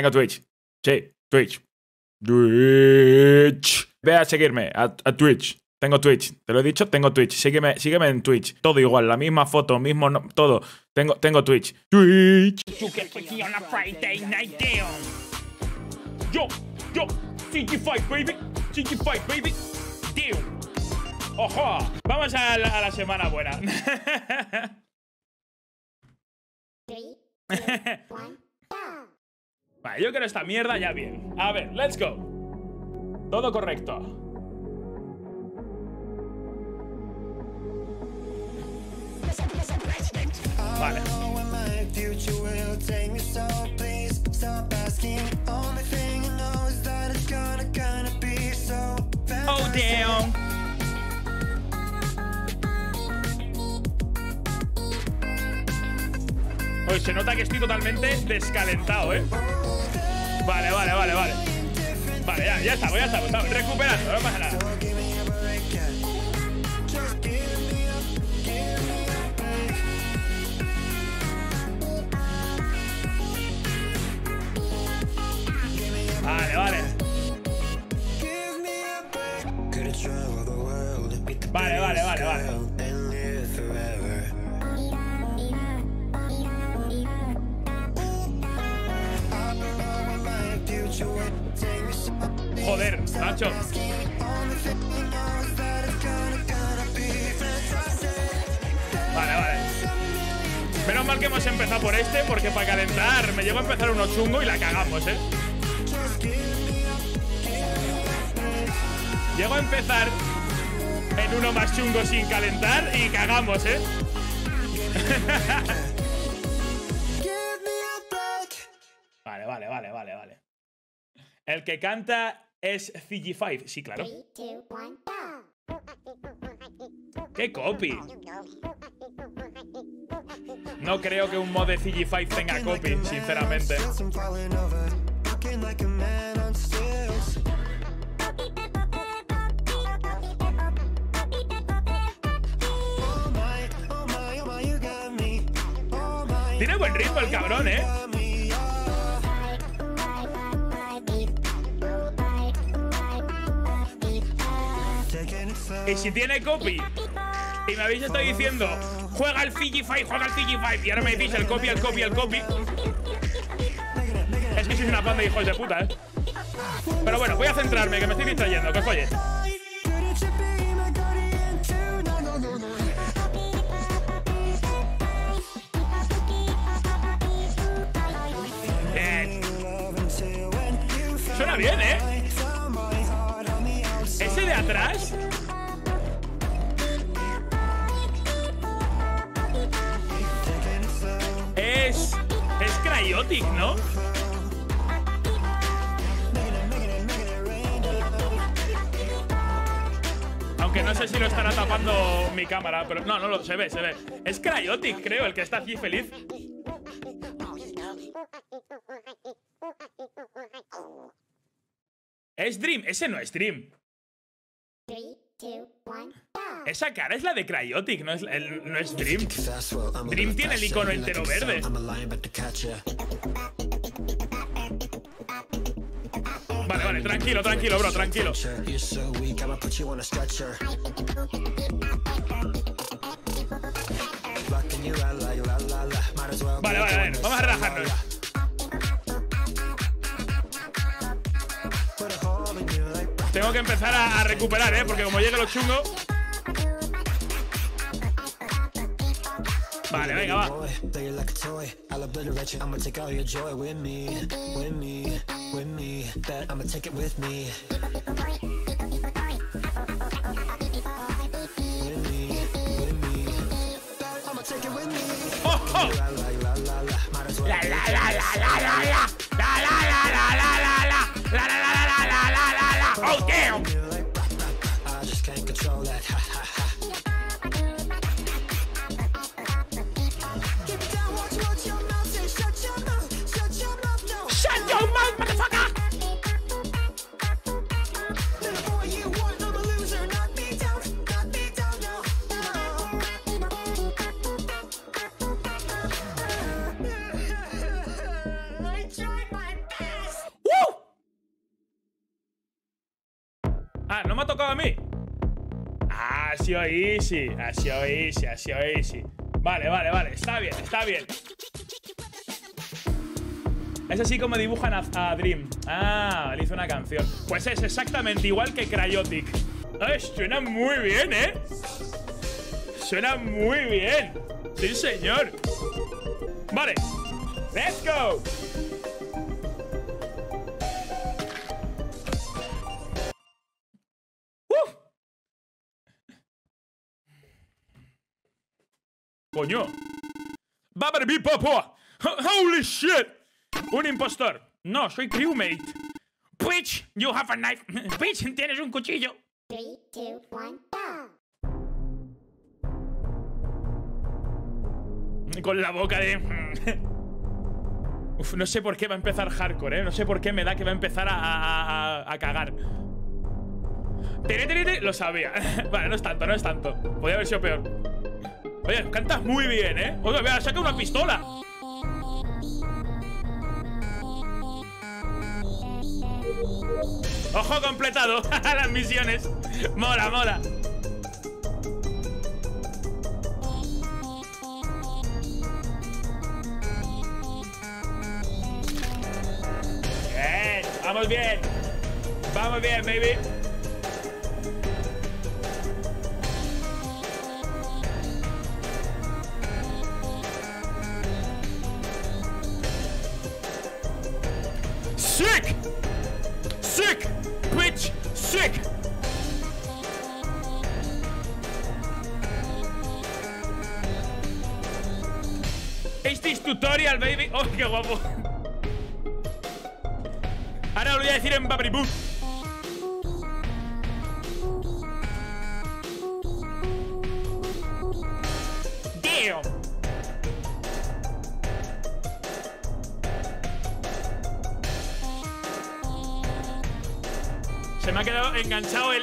Tengo Twitch. Sí, Twitch. Twitch. Ve a seguirme a, a Twitch. Tengo Twitch, te lo he dicho, tengo Twitch. Sígueme, sígueme en Twitch. Todo igual, la misma foto, mismo no- todo. Tengo, tengo Twitch. Twitch. Yo, yo, CG5, baby. CG5, baby. Damn. Ojo. Vamos a la, a la semana buena. vale, yo quiero esta mierda ya bien. A ver, let's go. Todo correcto. Vale. Oh, damn. Se nota que estoy totalmente descalentado, ¿eh? Vale, vale, vale, vale. Vale, ya, ya estamos, ya estamos, estamos recuperando, no pasa nada. Vale, vale. Vale, vale. Menos mal que hemos empezado por este, porque para calentar me llego a empezar uno chungo y la cagamos, ¿eh? Llego a empezar en uno más chungo sin calentar y cagamos, ¿eh? Vale, vale, vale, vale, vale. El que canta es CG5, sí, claro. Three, two, one, go! ¡Qué copy! No creo que un mod de CG5 tenga copy, sinceramente. Oh oh oh Tiene buen ritmo el cabrón, ¿eh? Y si tiene copy y me habéis estado diciendo juega el Fiji5, juega el Fiji5 y ahora me decís el copy, el copy, el copy. Es que sois una banda de hijos de puta, ¿eh? Pero bueno, voy a centrarme, que me estoy distrayendo, que. Couldn't Aunque no sé si lo estará tapando mi cámara, pero no, no lo se ve, se ve. Es Cryotic, creo, el que está aquí feliz. Es Dream, ese no es Dream. Esa cara es la de Cryotic, no es, el- no es Dream. Dream tiene el icono entero verde. Vale, vale, tranquilo, tranquilo, bro, tranquilo. Vale, vale, vale, vamos a la, la, relajarnos. Tengo que empezar a, a recuperar, ¿eh? Porque como llegue lo chungo... Vale, venga, va. Oh, la La la la la la la la. Sido easy. Ha sido easy, ha sido easy. Vale, vale, vale. Está bien, está bien. Es así como dibujan a, Dream. Ah, le hizo una canción. Pues es exactamente igual que Cryotic. Ay, suena muy bien, ¿eh? Suena muy bien. Sí, señor. Vale. Let's go. Coño. Popo. Holy shit. Un impostor. No, soy crewmate. Twitch, you have a knife. Twitch, tienes un cuchillo. Three, two, one, go! Con la boca de. Uf, no sé por qué va a empezar hardcore, ¿eh? No sé por qué me da que va a empezar a, a- a- a cagar. Tere, tere, tere. Lo sabía. vale, no es tanto, no es tanto. Podría haber sido peor. Oye, cantas muy bien, ¿eh? Oye, vea, saca una pistola. Ojo completado. Las misiones. Mola, mola. Bien, vamos bien. Vamos bien, baby. Qué guapo! Ahora lo voy a decir en Boom. Damn. Se me ha quedado enganchado el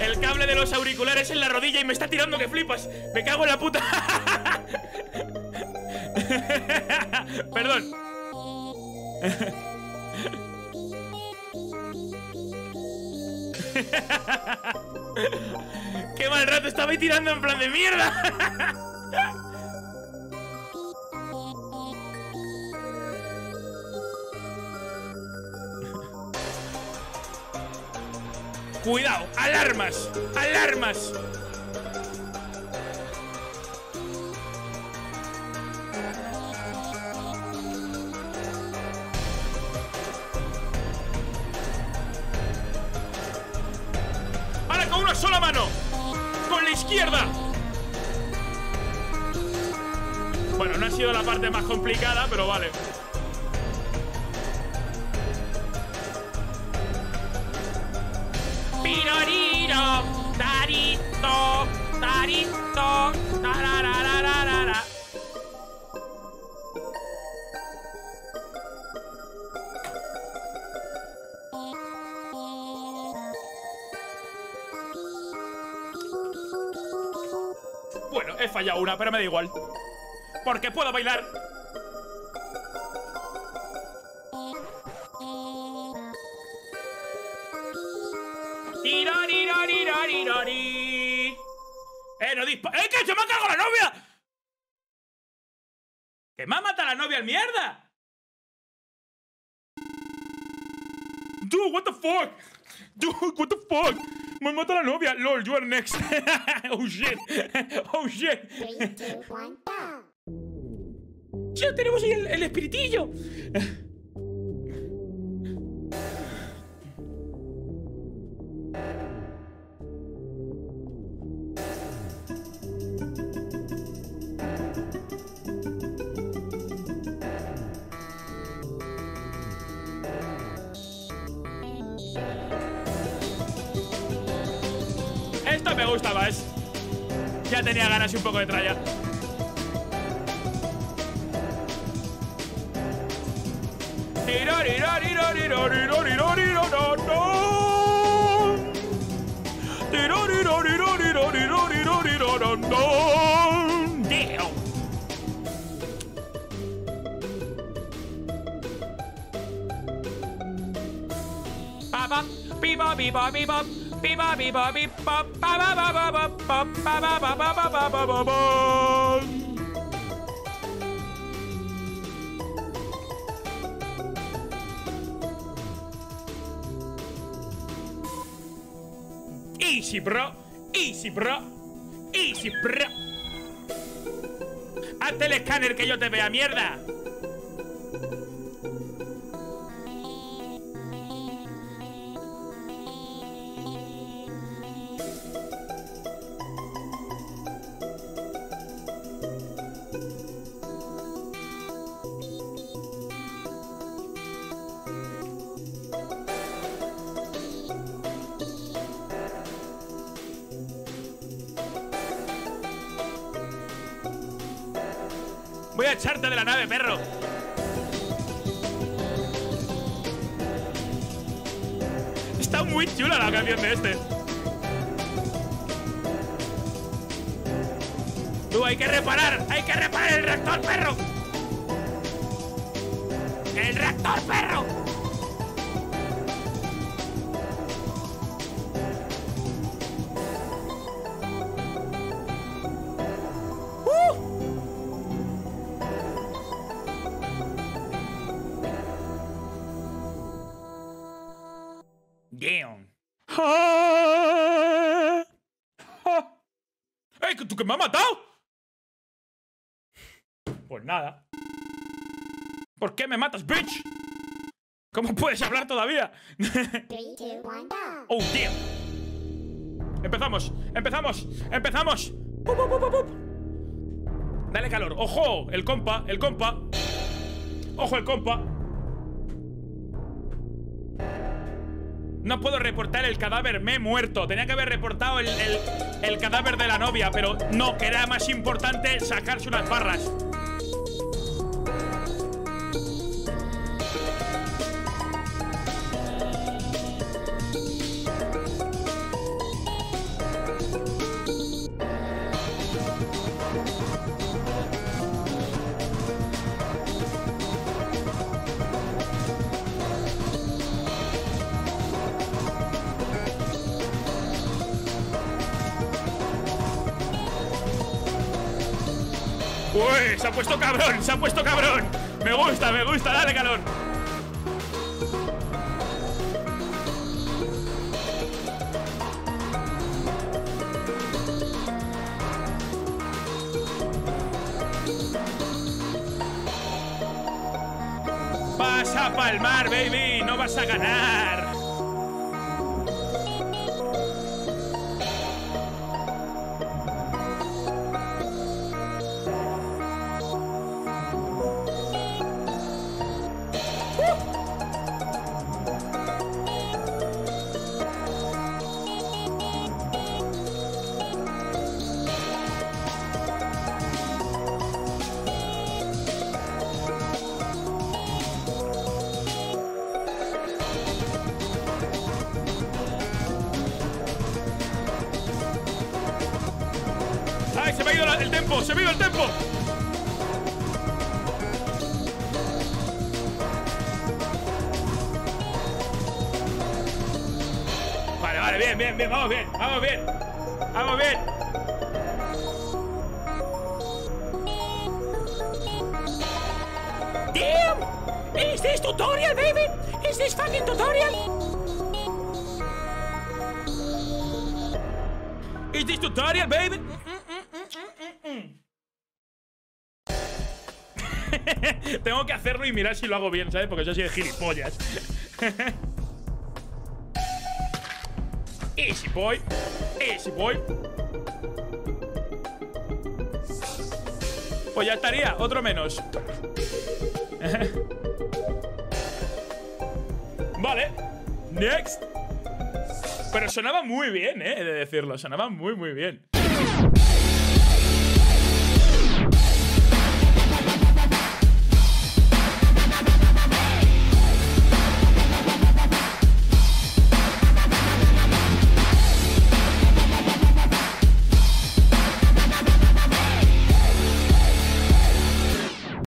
el cable de los auriculares en la rodilla y me está tirando que flipas. Me cago en la puta. Perdón. Qué mal rato estaba tirando en plan de mierda. Cuidado, alarmas, alarmas. Una sola mano. Con la izquierda. Bueno, no ha sido la parte más complicada, pero vale. Piroriro, tarito, tarito, tararararara. Fallado una, pero me da igual. Porque puedo bailar. ¡Eh, no dispara! ¡Eh, que se me cargado la novia! ¡Que me ha matado la novia el mierda! Dude, what the fuck? Dude, what the fuck? Me mata la novia. LOL, you are next. oh shit. Oh shit. Three, two, one, go! Ya tenemos ahí el, el espiritillo. me gusta más. Ya tenía ganas y un poco de tralla. Bebop, bebop, bebop. Easy, bro. Easy, bro. Easy, bro. Hazte el escáner que yo te vea, mierda. Voy a echarte de la nave, perro. Está muy chula la canción de este. Tú, hay que reparar, hay que reparar el reactor, perro. El reactor, perro. Pues nada. ¿Por qué me matas, bitch? ¿Cómo puedes hablar todavía? Three, two, one, go. ¡Oh, damn! Empezamos, empezamos, empezamos. Pup, pup, pup. Dale calor. ¡Ojo! El compa, el compa. ¡Ojo, el compa! No puedo reportar el cadáver, me he muerto. Tenía que haber reportado el, el- el cadáver de la novia, pero no, que era más importante sacarse unas barras. Uy, se ha puesto cabrón, se ha puesto cabrón. Me gusta, me gusta, dale calor. Vas a palmar, baby, no vas a ganar. ¡Ay, se me ha ido el tempo! ¡Se me ha ido el tempo! Vale, vale, bien, bien, bien, vamos bien, vamos bien. Vamos bien. Damn! Is this tutorial, baby? Is this fucking tutorial? Is this tutorial, baby? Tengo que hacerlo y mirar si lo hago bien, ¿sabes? Porque yo soy de gilipollas. Easy boy. Easy boy. Pues ya estaría, otro menos. vale. Next. Pero sonaba muy bien, eh, he de decirlo. Sonaba muy, muy bien.